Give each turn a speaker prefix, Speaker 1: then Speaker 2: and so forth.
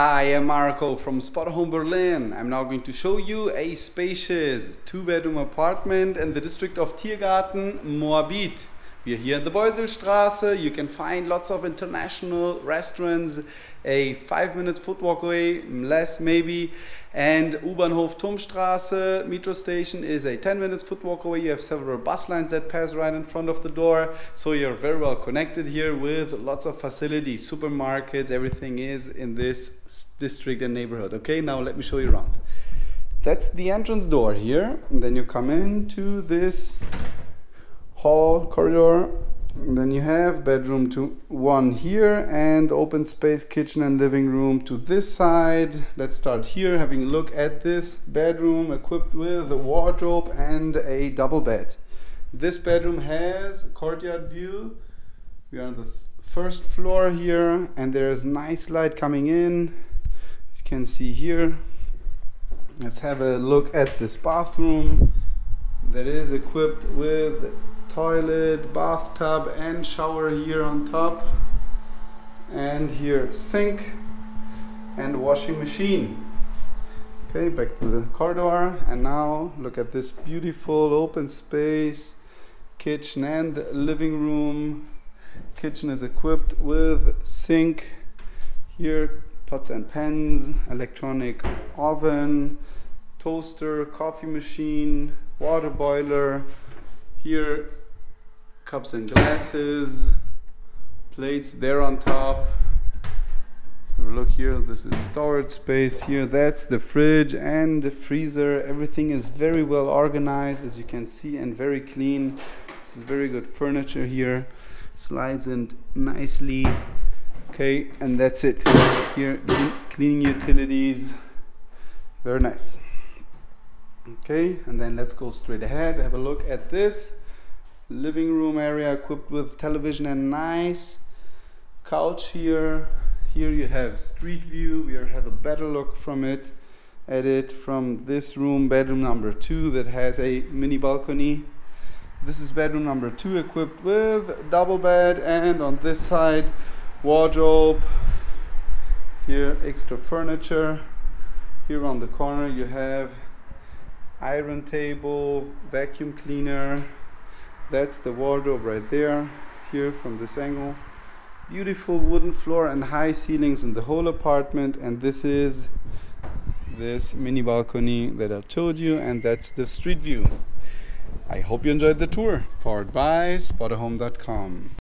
Speaker 1: Hi, I'm Marco from Spotahome Berlin. I'm now going to show you a spacious two-bedroom apartment in the district of Tiergarten, Moabit. We are here in the Beusselstraße. You can find lots of international restaurants, a five minutes foot walk away, less maybe, and U-Bahnhof Turmstraße metro station is a 10 minutes foot walk away. You have several bus lines that pass right in front of the door, so you're very well connected here with lots of facilities, supermarkets, everything is in this district and neighborhood. Okay, now let me show you around. That's the entrance door here, and then you come into this hall corridor then you have bedroom to one here and open space kitchen and living room to this side. Let's start here having a look at this bedroom equipped with a wardrobe and a double bed. This bedroom has courtyard view. We are on the first floor here and there's nice light coming in. As you can see here let's have a look at this bathroom that is equipped with toilet, bathtub and shower here on top and here sink and washing machine. Okay back to the corridor and now look at this beautiful open space kitchen and living room. Kitchen is equipped with sink here pots and pans electronic oven toaster coffee machine water boiler here cups and glasses, plates there on top. So look here, this is storage space here. That's the fridge and the freezer. Everything is very well organized as you can see and very clean. This is very good furniture here. Slides in nicely. Okay, and that's it. Here, cleaning utilities. Very nice. Okay, and then let's go straight ahead. Have a look at this living room area equipped with television and nice couch here. Here you have street view. We have a better look from it at it from this room bedroom number two that has a mini balcony. This is bedroom number two equipped with double bed and on this side wardrobe. Here extra furniture. Here on the corner you have iron table vacuum cleaner. That's the wardrobe right there here from this angle. Beautiful wooden floor and high ceilings in the whole apartment. And this is this mini balcony that I told you and that's the street view. I hope you enjoyed the tour. Powered by spotahome.com